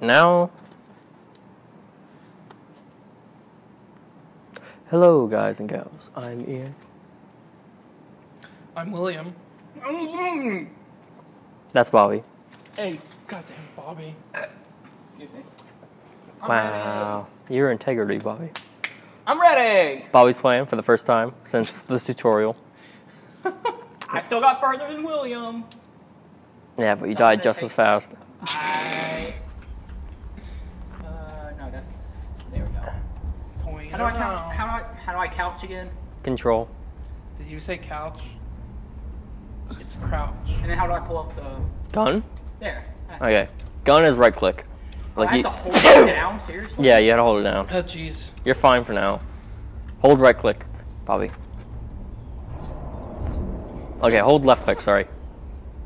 now. Hello, guys and gals. I'm Iain. I'm William. That's Bobby. Hey, goddamn Bobby. Wow. Your integrity, Bobby. I'm ready. Bobby's playing for the first time since the tutorial. I still got further than William. Yeah, but you So I'm died just as fast. I. Uh, no, that's. There we go. Point How do I couch? Oh. How do I? How do I couch again? Control. Did you say couch? It's crouch. And then how do I pull up the? Gun? There. That's- Okay. Gun is right click. Oh, I Like have you, to hold it down. Seriously? yeah, you had to hold it down. Oh, jeez. You're fine for now. Hold right click, Bobby. Okay, hold left click, sorry.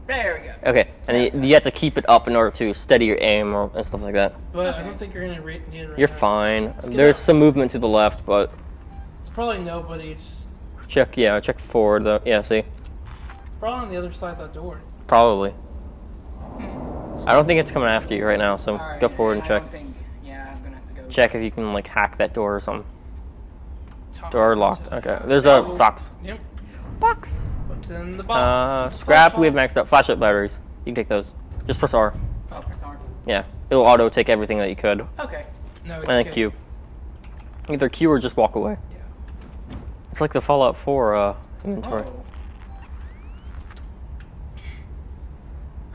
There we go. Okay, and you, you have to keep it up in order to steady your aim or, and stuff like that. But I don't think you're gonna re- need it right You're now. fine. There's up. some movement to the left, but It's probably nobody. It's check, yeah, check forward though. Yeah, see? probably on the other side of that door. Probably. I don't think it's coming after you right now, so Alright, go forward and I check. don't think. Yeah, I'm gonna have to go. Check if you can, like, hack that door or something. Top Door locked. to- Okay, there's a Oh. box. Yep. Box! What's in the box? Uh, box? scrap, we have maxed out. Flashlight batteries. You can take those. Just press R. Oh, press R. Yeah, it'll auto take everything that you could. Okay. No, it's And then. Q. Either Q or just walk away. Yeah. It's like the Fallout 4 uh, inventory. Oh.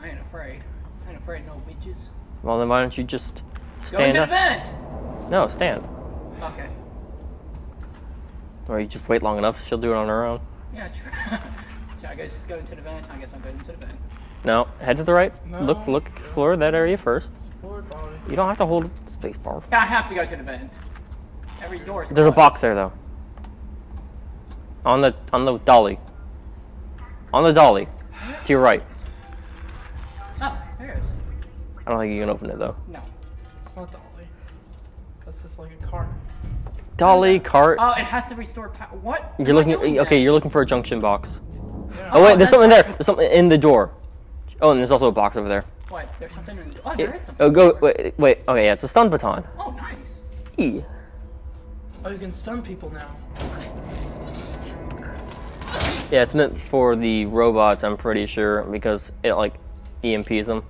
I ain't afraid. I ain't afraid of no bitches. Well, then why don't you just stand Go stand into the up? vent. No, stand. Okay. Or you just wait long enough, she'll do it on her own. Yeah. True. Should I go just go into the vent? I guess I'm going into the vent. No, head to the right. Look, No. look, explore that area first. You don't have to hold space bar. I have to go to the vent. Every door is There's a box there though. On the on the dolly. On the dolly. To your right. Oh, there it is. I don't think you can open it though. No. It's not Dolly. That's just like a cart. Dolly cart. Oh, it has to restore power. What? You're looking. Okay, that? you're looking for a junction box. Yeah. Oh wait, oh, there's something there. There's something in the door. Oh, and there's also a box over there. What? There's something in the. Oh, there is something. Oh, go. Wait, wait. Okay, yeah, it's a stun baton. Oh, nice. E. Oh, you can stun people now. Yeah, it's meant for the robots. I'm pretty sure because it like EMPs them.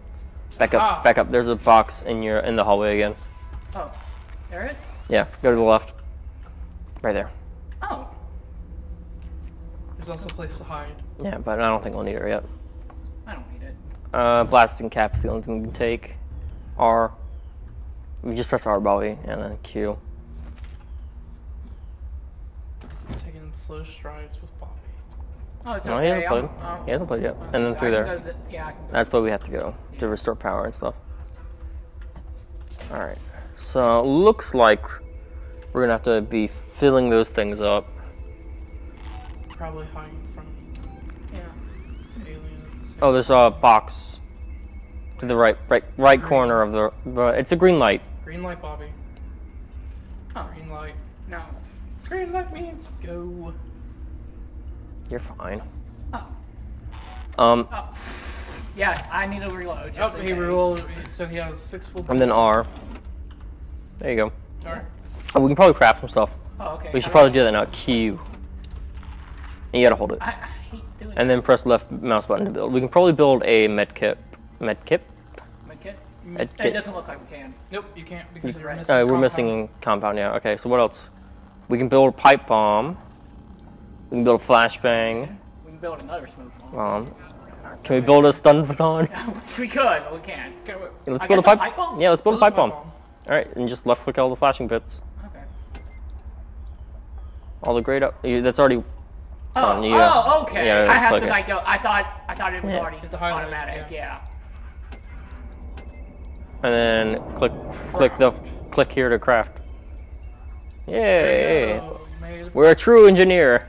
Back up. Ah. Back up. There's a box in your in the hallway again. Oh, there it is. Yeah, go to the left. Right there. Oh, There's also a place to hide. Yeah, but I don't think we'll need it yet. I don't need it. Uh, blasting cap is the only thing we can take. R. We just press R, Bobby, and then Q. Taking slow strides with Bobby. Oh, it's No, okay. he hasn't played. I'm- I'm- He hasn't played yet. okay, And then so through there. go the- yeah, I can go. That's where we have to go to restore power and stuff. Alright. So, looks like we're gonna have to be filling those things up. Probably hiding from yeah. aliens. Oh, there's a box to the right, right, right corner of the. the it's a green light. Green light, Bobby. Oh, Green light. no. Green light means go. You're fine. Oh, Um, oh. Yeah, I need to reload. Oh, Just in he rolled. So he has six full. and then R. There you go. Alright. Oh, we can probably craft some stuff. Oh, okay. We should probably do do that now. Q. And you gotta hold it. I, doing And then press left mouse button to build. We can probably build a med kit. Med kit? that. Medkit? Med It doesn't look like we can. Nope, you can't because You- you're missing. Uh, we're compound. missing compound, yeah. Okay, so what else? We can build a pipe bomb. We can build a flashbang. We can build another smoke bomb. Um, can we build a stun baton? Which we could, but we can't. Okay, wait. Yeah, let's I build a pipe. pipe bomb? Yeah, let's build a Build pipe bomb. All right, and just left click all the flashing bits. Okay. All the great up. That's already. Oh, Done, you got- oh, okay. yeah, I have to it. like go. I thought I thought it was Yeah. already the highlight, automatic. yeah. Yeah. And then click, click the, click here to craft. Yay! Oh, We're a true engineer.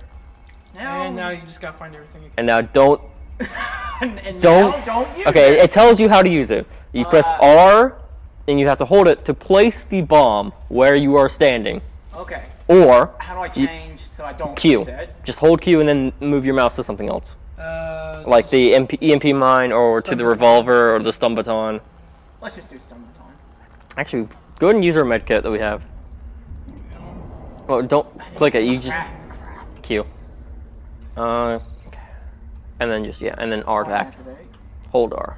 Now, And now you just gotta find everything again. And now don't. and, and Don't- now don't use Okay, it. it tells you how to use it. You press Uh, R, and you have to hold it to place the bomb where you are standing. Okay. Or How do I you- change so I don't Q. Just hold Q and then move your mouse to something else. Uh, Like the MP, EMP mine or to the revolver or the stun baton. Let's just do stun baton. Actually, go ahead and use our med kit that we have. Well, don't click it. You just. Q. Uh, and then just yeah, and then R to act. Hold R.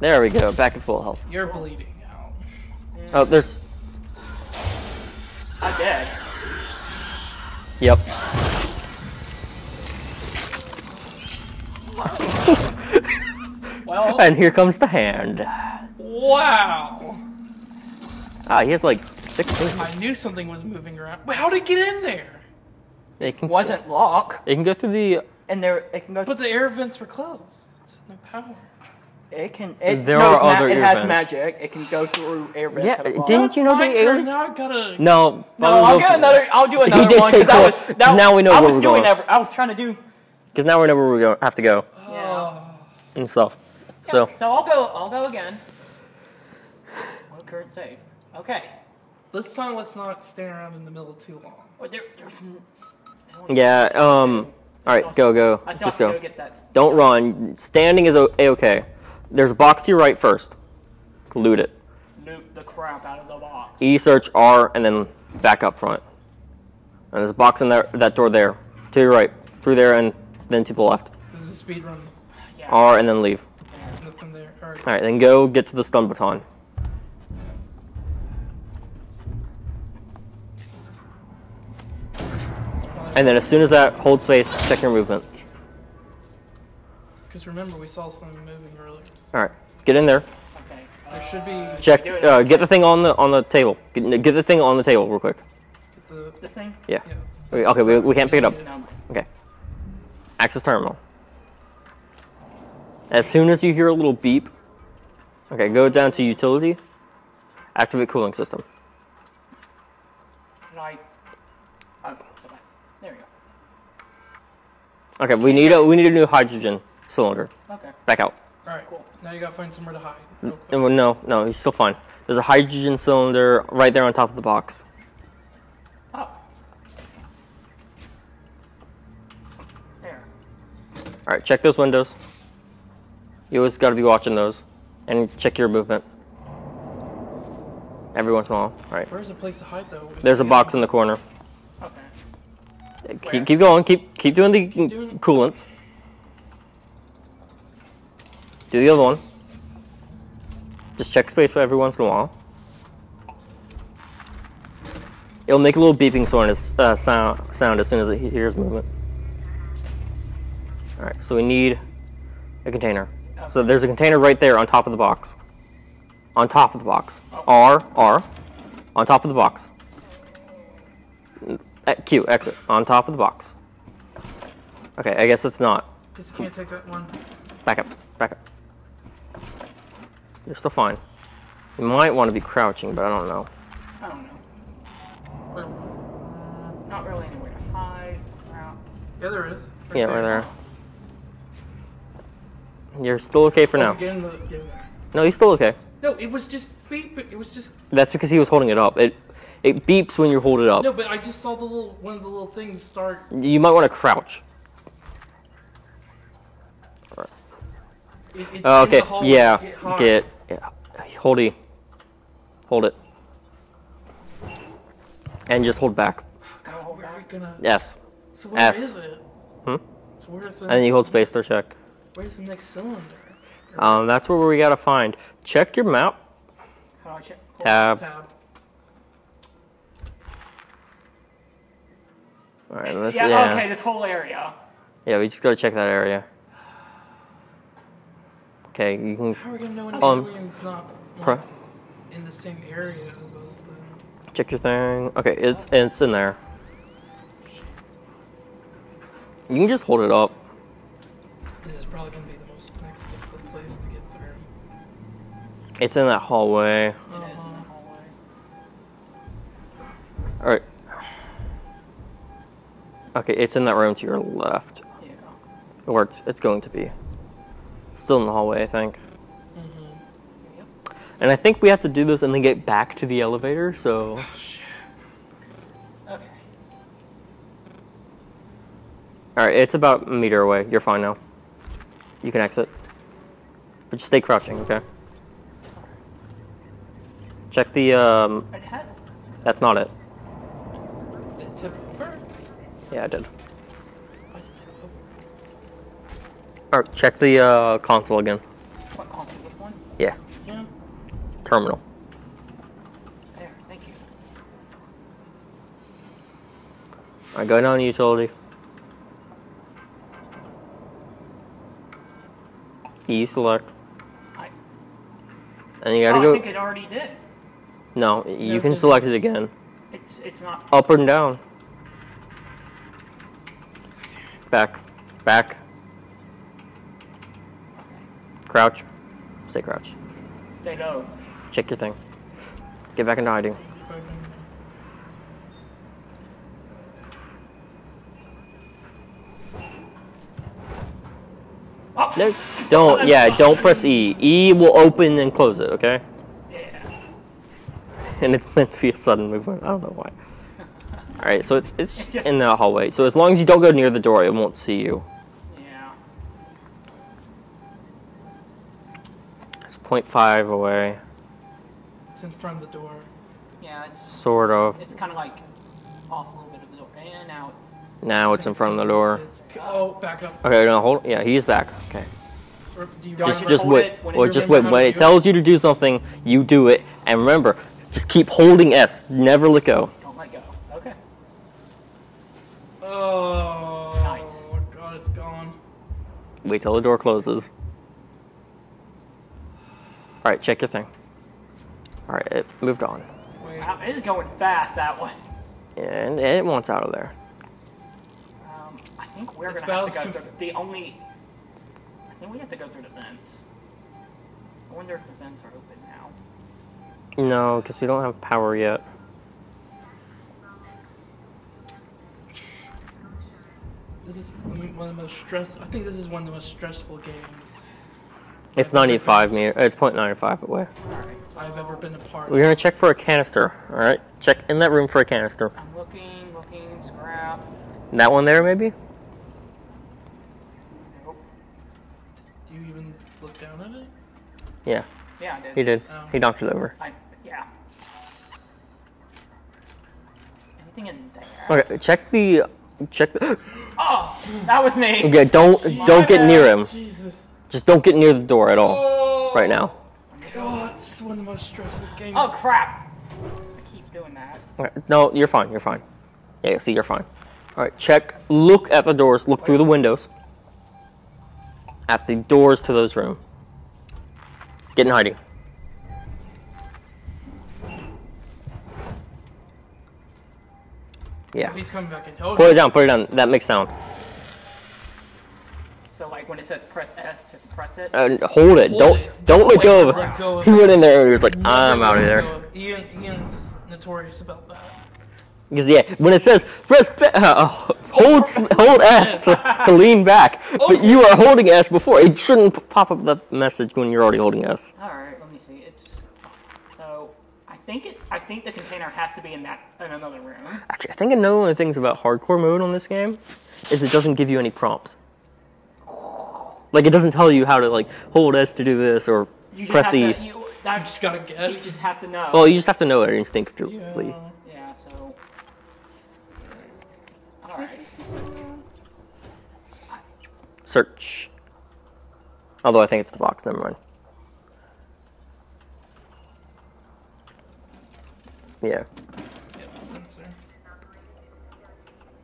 There we go. Back at full health. You're bleeding out. Oh, there's. I'm dead. Yep. Well, And here comes the hand. Wow. Ah, he has like six I knew something was moving around. Wait, how did it get in there? It can. wasn't lock, It can go through the. and there it can go. But the air vents were closed. It's no power. It can. It, There no, are it's ma- It has vents. magic. It can go through air vents. Yeah, and lock. didn't It's you know my the turn. alien- Now I gotta. No. No, I'll get another. I'll do another did one take because that off, was. That, now we know I where was we're doing going. that. I was trying to do. Because now we know where we go, have to go Yeah. and stuff. So So I'll go. I'll go again. What current save? Okay. This time, let's not stand around in the middle too long. Well, there, there's. n- yeah. Um. All right, go go. I still Just have to go. go get that. Don't run. Standing is a okay. There's a box to your right first. Loot it. Loot the crap out of the box. E search R and then back up front. And there's a box in there, that door there. To your right. Through there and then to the left. This is a speed run. Yeah. R and then leave. Nothing there. Alright. Alright, then go get to the stun baton. And then as soon as that, holds space, check your movement. Because remember, we saw something moving earlier. Alright, get in there. Okay. There should be Check, uh, get the thing on the on the table. Get, get the thing on the table real quick. the. This thing? Yeah. Yeah. Okay, okay, we, we can't pick it up. Okay. Access terminal. As soon as you hear a little beep, okay, go down to utility, activate cooling system. Like. Oh, so bad. There we go. Okay, we need a we need a new hydrogen cylinder. Okay. Back out. Alright, Cool. Now you gotta find somewhere to hide. No, no, no, he's still fine. There's a hydrogen cylinder right there on top of the box. Oh. There. All right, check those windows. You always got to be watching those, and check your movement. Every once in a while. All right. Where's the place to hide though? There's a box in the corner. Okay. Keep, keep going. Keep keep doing the doing- coolant. Do the other one. Just check space for every once in a while. It'll make a little beeping sound as, uh, sound, sound as soon as it hears movement. All right, so we need a container. So there's a container right there on top of the box. On top of the box. R R. On top of the box. Q exit on top of the box. Okay, I guess it's not. Because you can't take that one. Back up, back up. You're still fine. You might want to be crouching, but I don't know. I don't know. Where- uh, Not really anywhere to hide. Crap. Yeah, there is. Yeah, right there. You're still okay for Oh, now. Get in the, get in. No, he's still okay. No, it was just beep. It was just That's because he was holding it up. It it beeps when you hold it up. no, but I just saw the little one of the little things start. You might want to crouch. It, it's Oh, in okay. the. Yeah. Get, hard. Get. Yeah. Hold E. Hold it. And just hold back. God, where gonna? Yes. So where S. is it? Hmm? So where's the? And you hold space to check. Where's the next cylinder? Um, that's where we gotta find. Check your map. How do I check? Cool. Tab. Tab. All right. Let's, yeah, yeah. okay, this whole area. Yeah, we just gotta check that area. Okay, you can How are we gonna know an Um, alien's not like, in the same area as us? Then check your thing. Okay, it's it's in there. You can just hold it up. this is probably gonna be the most next difficult place to get through. It's in that hallway. It is in the hallway. All right. Okay, it's in that room to your left, Yeah. or it's it's going to be. Still in the hallway, I think. Yep. And I think we have to do this and then get back to the elevator. So Okay. all right, it's about a meter away. You're fine now. You can exit, but just stay crouching, okay? Check the um. That's not it. Did it tip over? Yeah, I did Right, check the uh, console again. What console? Which one? Yeah, Yeah. terminal. There. Thank you. All right, go down to utility. E select, I. and you Oh, gotta I go. think it already did. No, you can select it again. It's it's not. Up and down. Back, back. Crouch. Stay crouch. Stay low. Check your thing. Get back into hiding. Oh. No, don't. Yeah, don't press E. E will open and close it. Okay. Yeah. And it's meant to be a sudden movement. I don't know why. All right, so it's it's, It's just- in the hallway. So as long as you don't go near the door, it won't see you. 0.5 away, It's in front of the door. Yeah. It's sort of. it's kind of like off a little bit of the door, and now it's. Now it's in front of the door. Oh, back up. Okay, no, hold. Yeah, he's back. Okay. Or do you Just, Just just wait. it when Well, just remember wait. When it it? tells you to do something, you do it. And remember, just keep holding S. Never let go. Don't let go. Okay. Oh. Nice. God, it's gone. Wait till the door closes. All right, check your thing. All right, it moved on. Wow, it is going fast that way. And it wants out of there. Um, I think we're It's gonna have to go about- through the only. I think we have to go through the vents. I wonder if the vents are open now. No, because we don't have power yet. This is one of the most stress. I think this is one of the most stressful games It's 95 meter. It's 0.95 away. Alright, so I've ever been a part We're gonna check for a canister. All right, check in that room for a canister. I'm looking, looking, scrap. That one there, maybe. Nope. Do you even look down at it? Yeah, Yeah, I did. he did. Oh. He knocked it over. I, yeah. Anything in there? Okay, check the. Check. The, Oh, that was me. okay, don't don't get near him. Jesus. Just don't get near the door at all Oh. right now. God, this is one of the most stressful games. Oh crap! I keep doing that. All right, No, you're fine. You're fine. Yeah, see, you're fine. All right, check. Look at the doors. Look through the windows. At the doors to those rooms. Get in hiding. Yeah. He's coming back in. Oh, Put it down. Put it down. That makes sound. So like when it says press S, just press it. And hold it. Hold don't it. don't let go of let it. go of He went in there and he was like, I'm out of Never there. let go of- Iain, Iain's notorious about that. Because yeah, when it says press uh, hold s- hold S to, to lean back, but you are holding S before. It shouldn't pop up the message when you're already holding S. All right, let me see. It's so I think it. I think the container has to be in that in another room. Actually, I think another one of the things about hardcore mode on this game is it doesn't give you any prompts. Like it doesn't tell you how to like hold S to do this or You just press have E. to. You, that, You just gotta guess. you just have to know. Well, you just have to know it instinctively. Yeah. yeah. So. All right. Search. Although I think it's the box. Never mind. Yeah. Yeah, the sensor.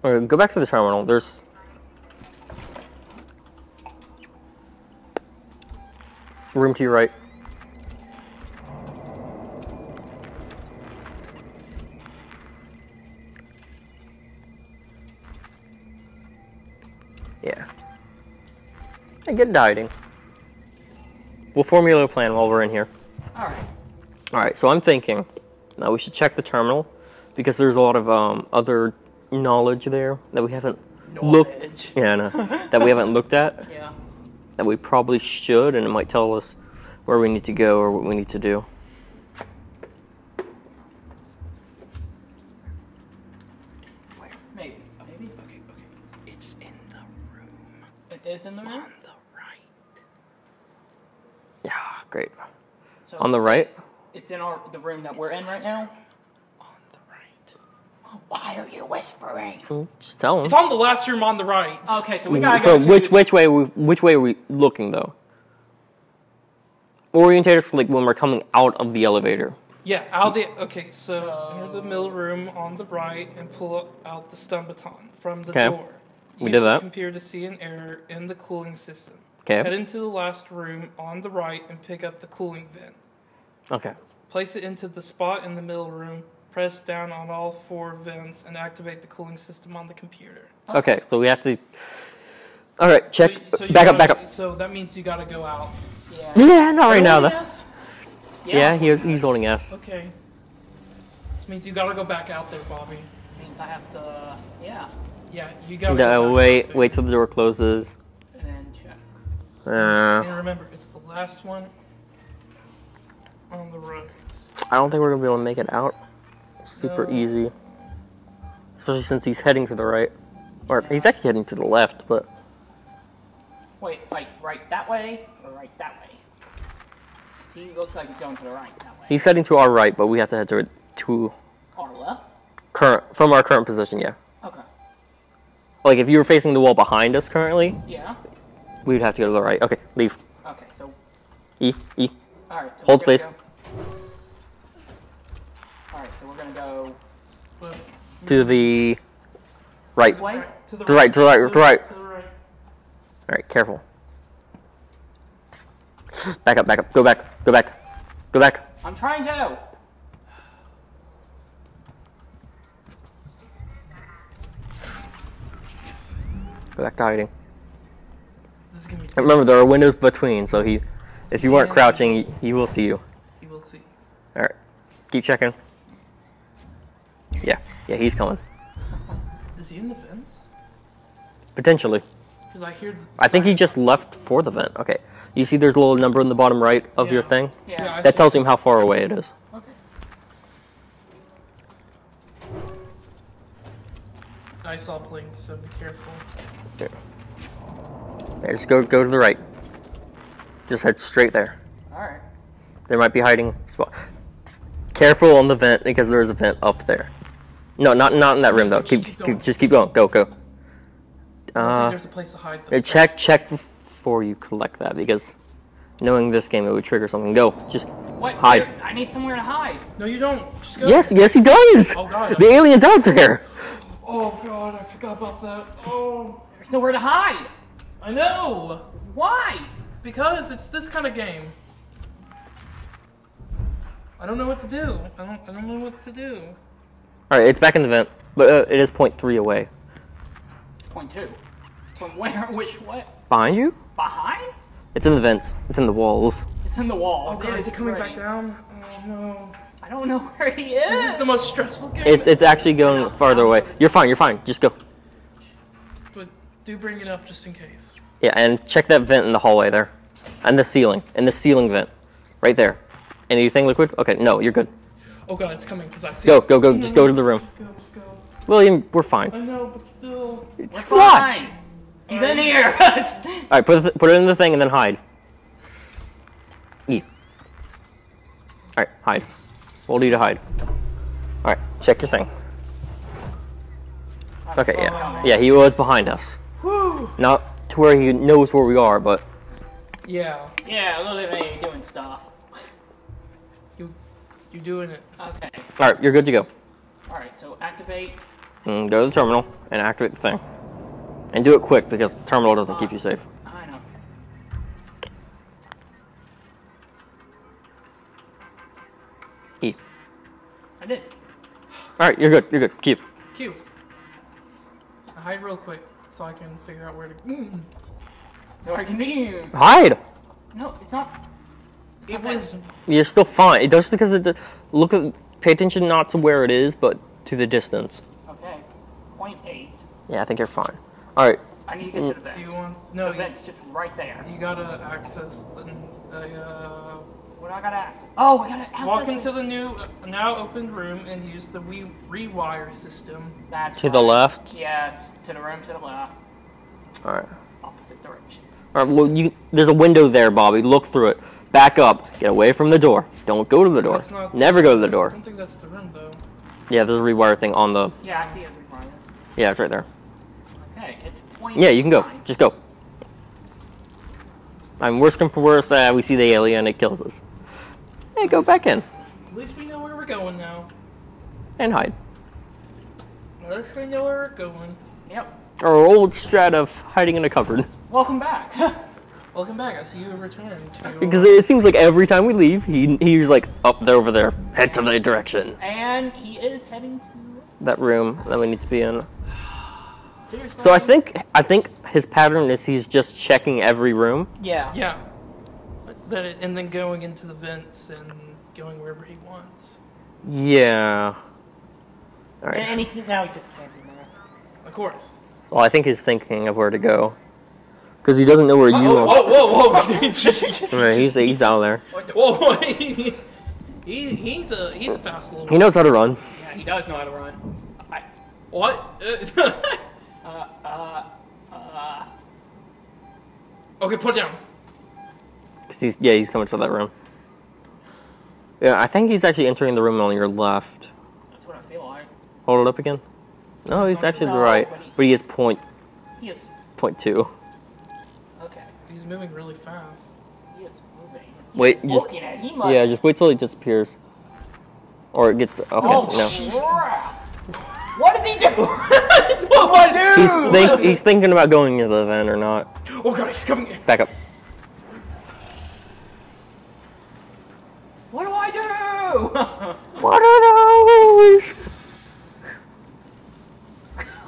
Okay, go back to the terminal. There's. Room to your right. Yeah. And get dieting. We'll formulate a plan while we're in here. All right. All right, so I'm thinking now we should check the terminal because there's a lot of um, other knowledge there that we haven't looked. Yeah, no, that we haven't looked at Yeah. That we probably should, and it might tell us where we need to go or what we need to do. Maybe. Maybe. Okay, okay. It's in the room. It is in the room. On the right. Yeah, great. So On the right, It's in our the room that we're in right now. On the right. Why are you whispering? Just tell him. It's on the last room on the right. Okay, so we gotta go So to which which way we which way are we looking though? Orientate us like when we're coming out of the elevator. Yeah, out the. Okay, so, So- enter the middle room on the right and pull out the stun baton from the Okay. door. We Use did that. computer to see an error in the cooling system. Okay. Head into the last room on the right and pick up the cooling vent. Okay. Place it into the spot in the middle room. Press down on all four vents and activate the cooling system on the computer. Okay. So we have to. All right. Check. So, so back up. gotta- Back up. So that means you gotta go out. Yeah. Yeah. Not right now though. Yes? Yeah. He was, he's holding S. Okay. This means you gotta go back out there, Bobby. Means I have to. Yeah. Yeah, you gotta. go No, back wait. out there. Wait till the door closes. And then check. Uh, And remember, it's the last one on the right. I don't think we're gonna be able to make it out. Super No. easy. Especially since he's heading to the right. Or he's actually heading to the left, but Wait, like right that way or right that way? He looks like he's going to the right that way. he's heading to our right, but we have to head to to Our left? current from our current position, yeah. Okay. Like if you were facing the wall behind us currently, Yeah. we would have to go to the right. Okay, leave. Okay, so E E. alright, so Hold space. go- Alright, so we're gonna go To the right. right, to the To right, to the right, to the right. To the right. Alright, careful. Back up, back up. Go back. Go back. Go back. I'm trying to! Go back to hiding. This is gonna be. Remember, there are windows between, so he, if you weren't crouching, he, he will see you. You will see. Alright. Keep checking. Yeah. Yeah, he's coming. Is he in the vents? Potentially. Because I hear. I think he just left for the vent. Okay. You see there's a little number in the bottom right of your thing? Yeah. Yeah, That tells him how far away it is. Okay. I saw blinks, so be careful. There. There, just go go to the right. Just head straight there. Alright. There might be hiding spot. Careful on the vent because there is a vent up there. No, not not in that room though. Keep, Keep keep just keep going. Go go. I don't think Uh, there's a place to hide. Though. check check before you collect that because knowing this game it would trigger something. Go. Just Wait, Hide. I need somewhere to hide. No, you don't. Just go. yes yes he does. Oh, God. The alien's out there. Oh god, I forgot about that. Oh, There's nowhere to hide! I know. Why? Because it's this kind of game. I don't know what to do. I don't. I don't know what to do. All right, it's back in the vent, but uh, it is point three away. It's point two. From where? Which way? Behind you? Behind? It's in the vents. It's in the walls. It's in the wall. Oh god, is it coming back down? Oh no. I don't know where he is. This is is. the most stressful game. It's it's actually going farther away. You're fine. You're fine. Just go. But do bring it up just in case. Yeah, and check that vent in the hallway there, and the ceiling, and the ceiling vent, right there. Anything liquid? Okay, no, you're good. Oh god, it's coming because I see. Go, it. go, go. No, Just no, go to the room. Just go, just go. William, we're fine. I know, but still. It's We're watch. fine. He's in here. All right, put it, put it in the thing and then hide. E. All right, hide. We'll need to hide. All right, check your thing. Okay, yeah, yeah, he was behind us. Whew. Not to where he knows where we are, but Yeah, yeah, a look at me doing stuff. You, you doing it. Okay. all right, you're good to go. Alright, so activate. Mm, go to the terminal and activate the thing, and do it quick because the terminal doesn't keep you safe. I know. E. I did. All right, you're good. You're good. Keep. Q. I hide real quick so I can figure out where to. Mm. So I can be. Hide. No, it's not. It was. You're still fine. It just because it look at pay attention not to where it is, but to the distance. Okay. Point eight. Yeah, I think you're fine. All right. I need to get to the vent. Do you want? the No, you, vent's just right there. you gotta access. an- A, uh, What do I gotta ask? Oh, we gotta ask. walk into the new, uh, now opened room and use the re- rewire system. That's To the left? Yes, to the room to the left. All right. Opposite direction. All right. Well, you there's a window there, Bobby. Look through it. Back up. Get away from the door. Don't go to the door. Not- Never go to the I door. don't think that's the room though. Yeah, there's a rewire thing on the. Yeah, I see it required. Yeah, it's right there. Okay, it's point. Yeah, you can go. nine. Just go. I'm worst come for worst. Uh, we see the alien. It kills us. Hey, go back in At least we know where we're going now. and hide. At least we know where we're going. Yep. Our old strat of hiding in a cupboard. Welcome back. Welcome back. I see you have returned to. Because it seems like every time we leave, he he's like up there over there. Head to the direction. and he is heading to. That room that we need to be in. Seriously. So I think I think his pattern is he's just checking every room. Yeah. Yeah. That it, and then going into the vents and going wherever he wants. Yeah. All And, and he's now he's just camping there. Of course. Well, I think he's thinking of where to go. Because he doesn't know where you Whoa, are. whoa, whoa! whoa. Right, he's he's out there. Whoa, he, he's a he's a fast little. He knows how to run. Yeah, he does know how to run. I, What? uh, uh, uh. okay, put down. Cause he's yeah, he's coming to that room. Yeah, I think he's actually entering the room on your left. That's what I feel like. Hold it up again. No, he's actually to the No, right, but he- but he is point He is. point two. Okay. He's moving really fast. He is moving. Wait, He's just at. He must. yeah, just wait till he disappears, or it gets. To, okay, Oh no. crap! What did he do? what, dude? He's think, he's thinking about going into the vent or not. Oh god, he's coming. Back up. what do I do? What are those?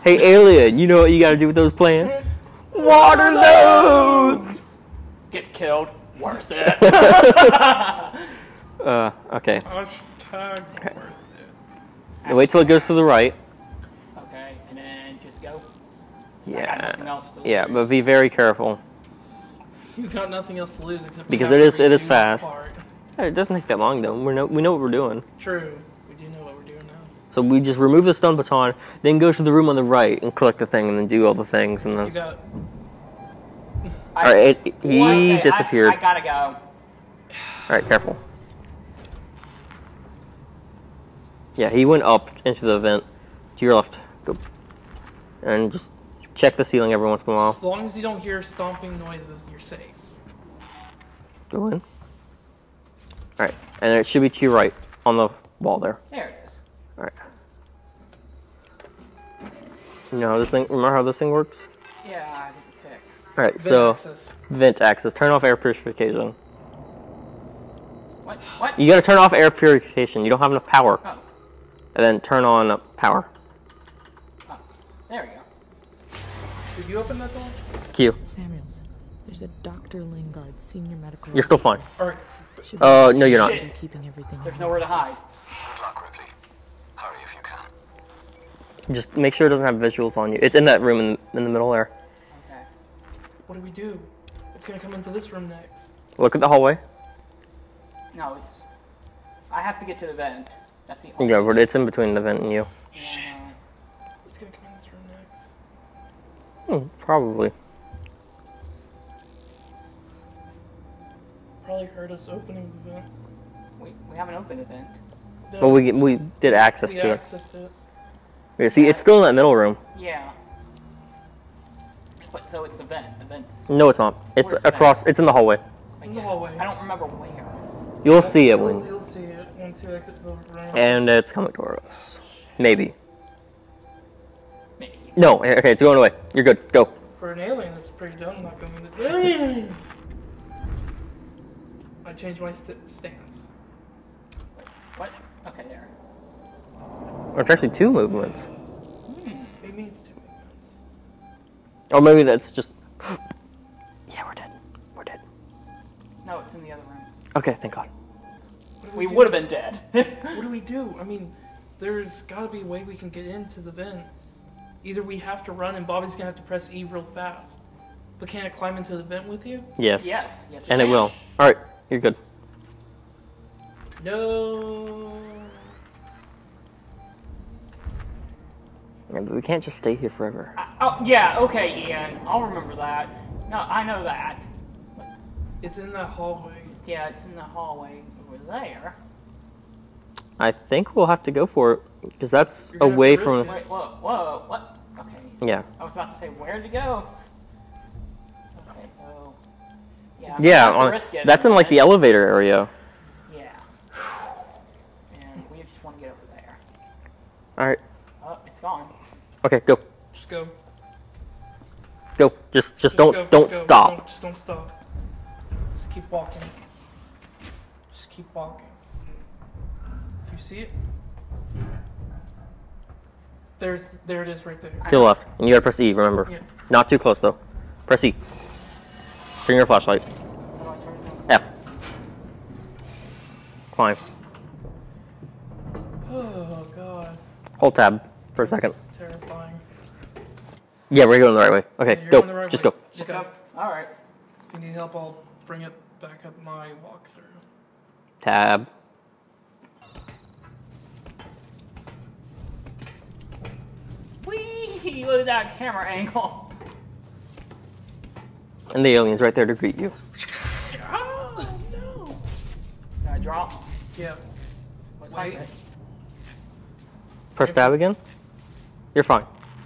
hey, alien, you know what you gotta do with those plants? What are? Gets killed. Worth it. Uh, okay. Hashtag worth it. Wait till it goes to the right. okay, and then just go. I got Yeah. nothing else to Yeah, lose. but be very careful. You got nothing else to lose except we Because have it to is- it is fast. part. It doesn't take that long though. We know we know what we're doing. True. We do know what we're doing now. So we just remove the stun baton, then go to the room on the right and collect the thing, and then do all the things, and You then. Got. I- All right, it, he Okay, I- disappeared. I, gotta go. All right, careful. Yeah, he went up into the vent to your left. Go. And just check the ceiling every once in a while. As long as you don't hear stomping noises, you're safe. Go in. All right, and it should be to your right on the wall there. There it is. All right. You know how this thing? Remember how this thing works? Yeah, All right, Vent so access. vent access. Turn off air purification. What? What? You gotta turn off air purification. You don't have enough power. Oh, And then turn on uh, power. oh, there we go. Did you open that door? Q. Samuels, there's a Dr. Lingard, senior medical. You're still fine. officer. Alright. Should Uh, no, you're not. be keeping everything. There's in nowhere to hide. office. Good luck, Ripley. Hurry if you can. Just make sure it doesn't have visuals on you. It's in that room in the, in the middle there. Okay. What do we do? It's gonna come into this room next. Look at the hallway. No, it's. I have to get to the vent. That's the only. Yeah, but it's in between the vent and you. Uh, It's gonna come in this room next. Hmm, probably. Probably heard us opening the vent. we, we haven't opened the vent. No, But we we did access we to it. accessed it. Yeah, see, it's still in that middle room. Yeah. But so it's the vent. The vent's. No, it's not. It's Where's the across. It's in the hallway. It's in the hallway. I don't remember where. You'll see it You'll, when. you'll see it once you exit the room. And it's coming toward us. Maybe. Maybe. No. Okay, it's going away. You're good. Go. For an alien, it's pretty dumb not going to. I changed my st- stance. What? Okay, there. It's actually two movements. It means two movements. Or maybe that's just. yeah, we're dead. We're dead. No, it's in the other room. Okay, thank God. What do We would have been dead. What do we do? I mean, there's got to be a way we can get into the vent. Either we have to run and Bobby's gonna have to press E real fast. But can it climb into the vent with you? Yes. yes. Yes. And it will. All right, you're good. No. Yeah, but we can't just stay here forever. I- oh yeah. Okay, Iain. I'll remember that. No, I know that. It's in the hallway. yeah, it's in the hallway over there. I think we'll have to go for it because that's You're gonna have away from. risk Wait, whoa, whoa, what? Okay. Yeah. I was about to say where to go. Okay, so. Yeah. Yeah, gonna have to on, it that's in like the elevator area. Yeah. And we just want to get over there. All right. Oh, it's gone. Okay, go, Just go. go. Just, just Just don't, go, don't just stop. Don't, just don't stop. Just keep walking. Just keep walking. If you see it, there's there it is right there. To the left, and you gotta press E. Remember, Yeah. not too close though. Press E. Bring your flashlight. How do I turn it on? F. Climb. Oh god, Hold tab for a second. Terrifying. Yeah, we're going the right way. Okay, You're go. going the right Just way. go. Just Okay. go. Alright. If you need help, I'll bring it back up my walkthrough. Tab. Whee! Look at that camera angle. And the alien's right there to greet you. Oh no! Did I drop? Yeah. What's Wait. happening? Press tab again. You're fine.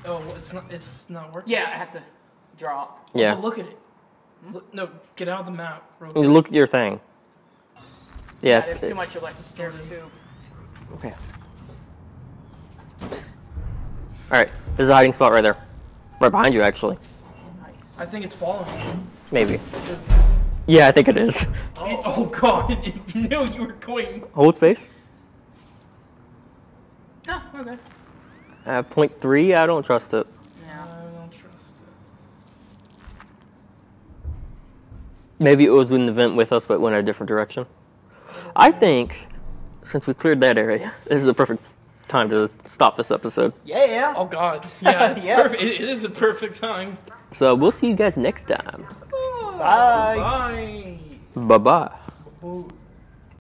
Oh, it's not. It's not working. Yeah, I have to drop. Yeah. Oh, look at it. Look, no, get out of the map. Real You quick. look at your thing. Yeah, Yeah, it's, there's too much of like the scary Started. tube. Okay. Alright, there's a hiding spot right there. Right behind you, actually. Nice. I think it's falling. Maybe. Yeah, I think it is. It- oh, oh god, it knew you were going. Hold space. Oh, we're good. Uh, point three, I don't trust it. Yeah. I don't trust it. Maybe it was in the vent with us, but went in a different direction. I think, since we cleared that area, this is the perfect time to stop this episode. Yeah. Yeah. Oh god. Yeah, it's Yeah. perfect. It, it is a perfect time. So we'll see you guys next time. Bye. Bye. Bye bye. Boo.